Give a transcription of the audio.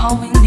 all we